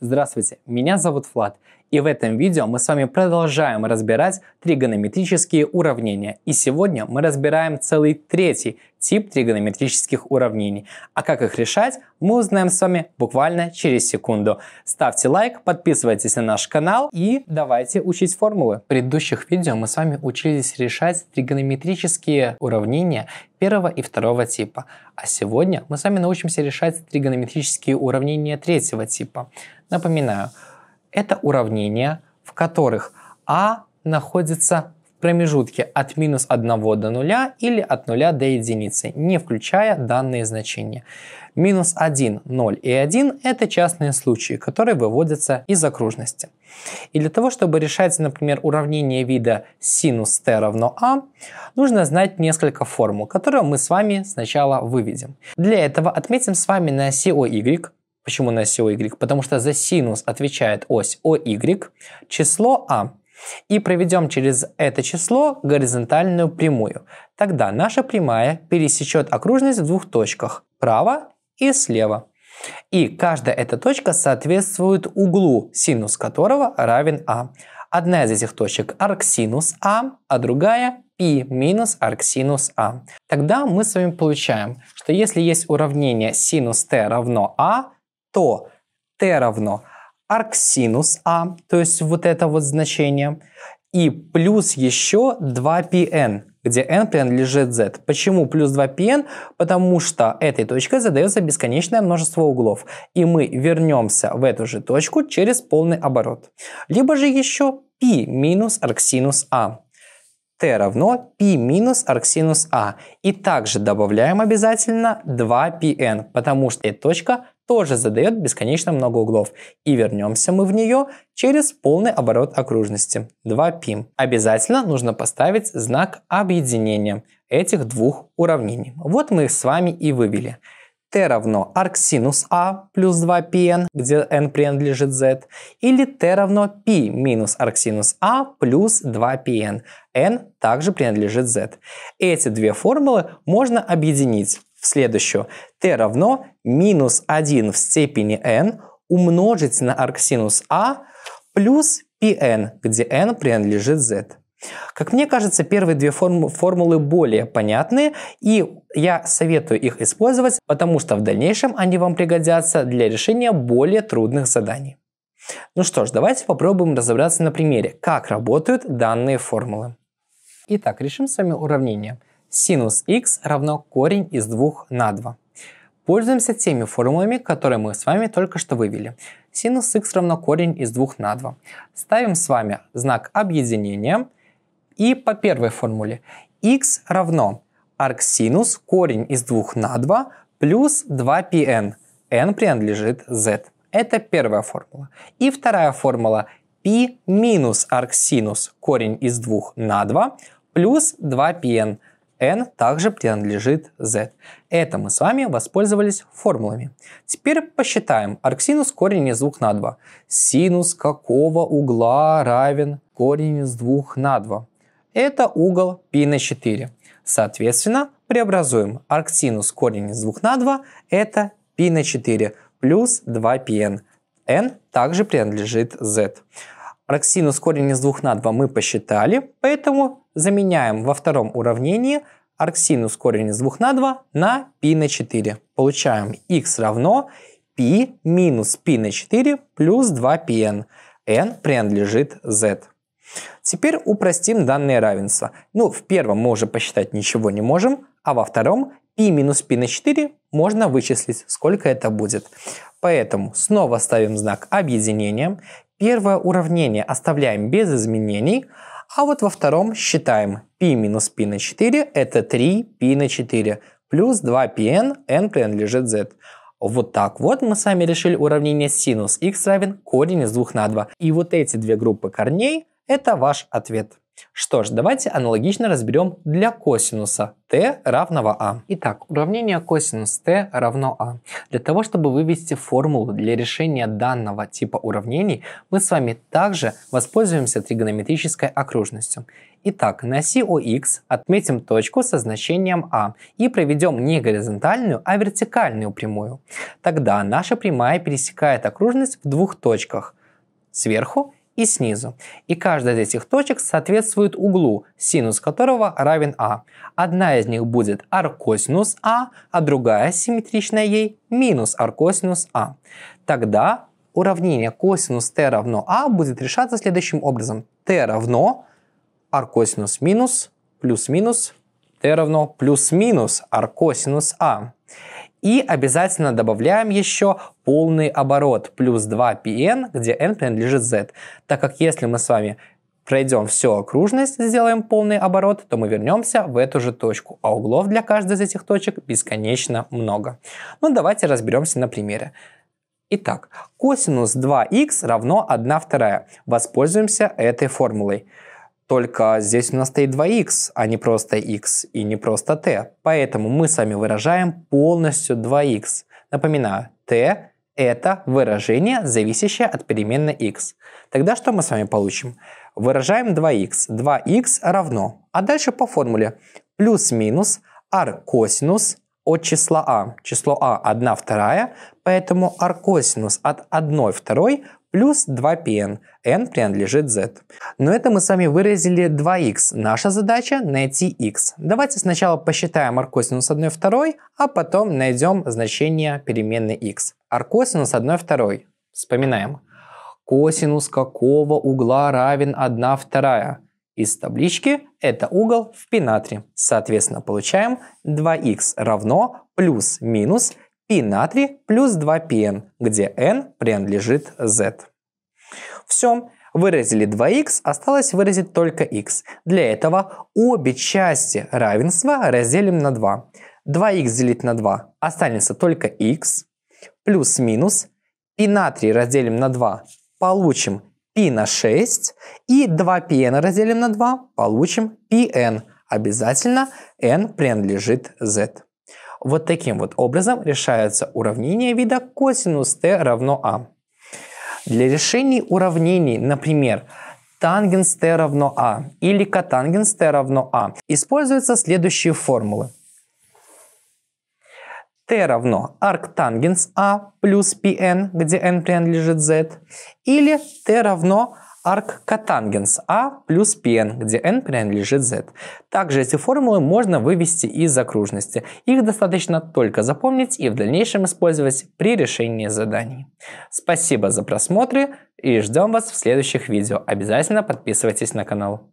Здравствуйте, меня зовут Влад, и в этом видео мы с вами продолжаем разбирать тригонометрические уравнения. И сегодня мы разбираем целый третий тип тригонометрических уравнений. А как их решать, мы узнаем с вами буквально через секунду. Ставьте лайк, подписывайтесь на наш канал и давайте учить формулы. В предыдущих видео мы с вами учились решать тригонометрические уравнения первого и второго типа. А сегодня мы с вами научимся решать тригонометрические уравнения третьего типа. Напоминаю, это уравнения, в которых а находится в промежутке от минус 1 до 0 или от 0 до единицы, не включая данные значения. Минус 1, 0 и 1 – это частные случаи, которые выводятся из окружности. И для того, чтобы решать, например, уравнение вида синус t равно а, нужно знать несколько формул, которые мы с вами сначала выведем. Для этого отметим с вами на оси OY Почему на оси OY? Потому что за синус отвечает ось OY, число А. И проведем через это число горизонтальную прямую. Тогда наша прямая пересечет окружность в двух точках, право и слева. И каждая эта точка соответствует углу, синус которого равен А. Одна из этих точек арксинус А, а другая π минус арксинус А. Тогда мы с вами получаем, что если есть уравнение синус t равно А, то t равно арксинус а, то есть вот это вот значение, и плюс еще 2πn, где n принадлежит z. Почему плюс 2πn? Потому что этой точкой задается бесконечное множество углов, и мы вернемся в эту же точку через полный оборот. Либо же еще π минус арксинус а t равно π минус арксинус а. И также добавляем обязательно 2πn, потому что эта точка тоже задает бесконечно много углов. И вернемся мы в нее через полный оборот окружности 2π. Обязательно нужно поставить знак объединения этих двух уравнений. Вот мы их с вами и вывели t равно арксинус а плюс 2πn, где n принадлежит z, или t равно π минус арксинус а плюс 2πn, n также принадлежит z. Эти две формулы можно объединить в следующую. t равно минус 1 в степени n умножить на арксинус а плюс pn, где n принадлежит z. Как мне кажется, первые две форму, формулы более понятные, и я советую их использовать, потому что в дальнейшем они вам пригодятся для решения более трудных заданий. Ну что ж, давайте попробуем разобраться на примере, как работают данные формулы. Итак, решим с вами уравнение. Синус x равно корень из 2 на 2. Пользуемся теми формулами, которые мы с вами только что вывели. Синус x равно корень из 2 на 2. Ставим с вами знак объединения и по первой формуле x равно арксинус корень из 2 на 2 плюс 2πn. n принадлежит z. Это первая формула. И вторая формула π минус арксинус корень из 2 на 2 плюс 2πn. n также принадлежит z. Это мы с вами воспользовались формулами. Теперь посчитаем арксинус корень из 2 на 2. Синус какого угла равен корень из 2 на 2? это угол π на 4. Соответственно, преобразуем арксинус корень из 2 на 2 это π на 4 плюс 2πn. n также принадлежит z. Арксинус корень из 2 на 2 мы посчитали, поэтому заменяем во втором уравнении арксинус корень из 2 на 2 на π на 4. Получаем x равно π минус π на 4 плюс 2πn. n принадлежит z. Теперь упростим данное равенство. Ну, в первом мы уже посчитать ничего не можем, а во втором π минус π на 4 можно вычислить, сколько это будет. Поэтому снова ставим знак объединения. Первое уравнение оставляем без изменений, а вот во втором считаем π минус π на 4 это 3π на 4 плюс 2πn, n принадлежит z. Вот так вот мы с вами решили уравнение синус x равен корень из 2 на 2. И вот эти две группы корней – это ваш ответ. Что ж, давайте аналогично разберем для косинуса t равного а. Итак, уравнение косинус t равно а. Для того, чтобы вывести формулу для решения данного типа уравнений, мы с вами также воспользуемся тригонометрической окружностью. Итак, на оси ОХ отметим точку со значением а и проведем не горизонтальную, а вертикальную прямую. Тогда наша прямая пересекает окружность в двух точках – сверху и снизу. И каждая из этих точек соответствует углу, синус которого равен а. Одна из них будет аркосинус а, а другая, симметричная ей, минус аркосинус а. Тогда уравнение косинус t равно а будет решаться следующим образом. t равно аркосинус минус плюс-минус t равно плюс-минус аркосинус а. И обязательно добавляем еще полный оборот плюс 2pn, где n принадлежит z. Так как если мы с вами пройдем всю окружность, сделаем полный оборот, то мы вернемся в эту же точку, а углов для каждой из этих точек бесконечно много. Ну давайте разберемся на примере. Итак, косинус 2х равно 1 вторая. Воспользуемся этой формулой. Только здесь у нас стоит 2х, а не просто x и не просто t. Поэтому мы с вами выражаем полностью 2х. Напоминаю, t это выражение, зависящее от переменной x. Тогда что мы с вами получим? Выражаем 2х. 2х равно. А дальше по формуле. Плюс-минус r косинус от числа а. Число а 1 вторая, поэтому r косинус от 1 второй плюс 2pn, n принадлежит z. Но это мы с вами выразили 2x. Наша задача найти x. Давайте сначала посчитаем аркосинус 1 второй, а потом найдем значение переменной x. Аркосинус 1 второй. Вспоминаем. Косинус какого угла равен 1 вторая? Из таблички это угол в пи Соответственно, получаем 2х равно плюс-минус π натрий плюс 2πn, где n принадлежит z. Все, выразили 2х, осталось выразить только x. Для этого обе части равенства разделим на 2. 2х делить на 2 останется только x, плюс-минус, π натрий разделим на 2, получим π на 6, и 2πn разделим на 2, получим πn. Обязательно n принадлежит z. Вот таким вот образом решается уравнение вида косинус t равно а. Для решения уравнений, например, тангенс t равно а или котангенс t равно а, используются следующие формулы. t равно арктангенс а плюс pn, где n принадлежит z, или t равно арк котангенс А плюс pn, где n принадлежит z. Также эти формулы можно вывести из окружности. Их достаточно только запомнить и в дальнейшем использовать при решении заданий. Спасибо за просмотр и ждем вас в следующих видео. Обязательно подписывайтесь на канал.